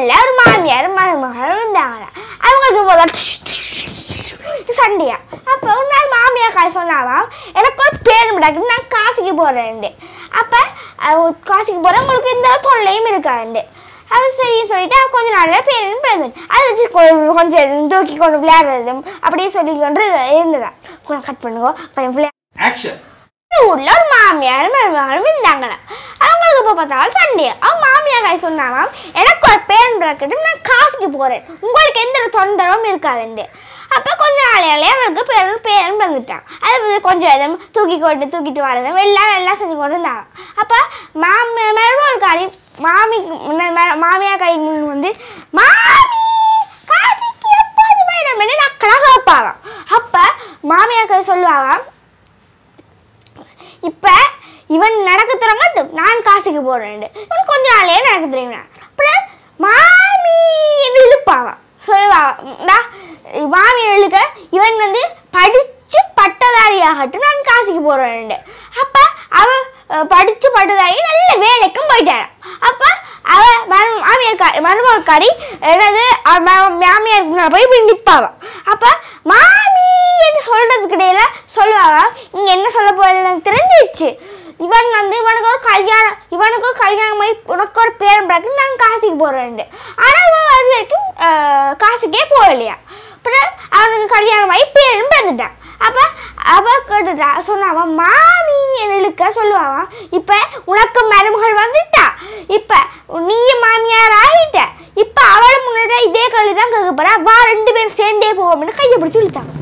ஊர்ல ஒரு மாமியார் மருமகள் இருந்தாங்களா அவங்களுக்கு போல சண்டையா அப்போ ஒரு நாள் மாமியார் காய் சொன்னாவாம் எனக்கு ஒரு பேர் முடாக்கு நான் காசிக்கு போகிறேன்ட்டு அப்போ காசிக்கு போகிறேன் உங்களுக்கு எந்த தொல்லையும் இருக்காதுண்டு அவன் சரி சொல்லிட்டு அவன் கொஞ்ச நாளில் பேரன் பிறந்து அதை வச்சு கொஞ்சம் தூக்கி கொண்டு விளையாடுறதும் அப்படியே சொல்லி கொண்டு இருந்ததா கொஞ்சம் கட் பண்ணுங்க கொஞ்சம் விளையா ஆக்ஷன் ஊர்ல ஒரு மாமியார் மருமகளும் இருந்தாங்களாம் அவங்களுக்கு இப்போ பார்த்தாலும் சண்டே அவங்க மாமியார் காய் சொன்னாங்களாம் எனக்கு ஒரு பேருந்து பிறக்கட்டும் நான் காசுக்கு போறேன். உங்களுக்கு எந்த ஒரு தொந்தரவும் இருக்காதுண்டு அப்போ கொஞ்ச நாளையாலே அவருக்கு பேரன் பேரன் வந்துட்டான். அது கொஞ்சம் இடம் தூக்கி கொண்டு தூக்கிட்டு வரதும் எல்லாம் எல்லாம் செஞ்சு கொண்டு இருந்தாங்க அப்போ மாமி மருமகளுக்காரி மாமிக்கு மாமியார் கை முன் வந்து மாமி காசுக்கு எப்போது வேணும்னு நக்கலாக கேட்பாராம். அப்போ மாமியார் கை சொல்லுவாங்க இப்போ நான் காசுக்கு போகிறேன் கொஞ்ச நாளே எனக்கு தெரியும்? அப்புறம் மாமி என்று இழுப்பாவா. சொல்லுவா மாமி இழுக்க. இவன் வந்து படித்து பட்டதாரியாகட்டும் நான் காசுக்கு போகிறேன் அப்போ அவன் படித்து பட்டதாரி நல்ல வேலைக்கும் போயிட்டாராம் அப்போ அவள் மரு மாமியார் மருமக்காரி என்னது மாமியார் போய் இப்படி நிற்பாவான் அப்ப மாமி என்று சொல்கிறதுக்கு இடையில சொல்லுவாங்க நீங்கள் என்ன சொல்ல போகிறேன்னு எனக்கு தெரிஞ்சிச்சு இவன் வந்து இவனுக்கு ஒரு கல்யாணம் இவனுக்கு ஒரு கல்யாணம் மாதிரி உனக்கு ஒரு பேரம் பிறகு நாங்கள் காசுக்கு போகிறோன்ட்டு ஆனால் இவன் அது வரைக்கும் காசுக்கே போகலையா? அப்புறம் அவனுக்கு கல்யாணம் ஆகி பேரும் பிறந்துட்டான். அப்போ அவ கேட்டுட்டா சொன்னாவன் மாமி என்னளுக்க சொல்லுவான் இப்போ உனக்கு மருமகள் வந்துட்டா. இப்போ நீ மாமியார் ஆகிட்ட. இப்போ அவளை முன்னாடி இதே கல்வி தான் கேட்க போகிறா வா ரெண்டு பேரும் சேர்ந்தே போவோம்னு கையை பிடிச்சி இழுத்தாங்க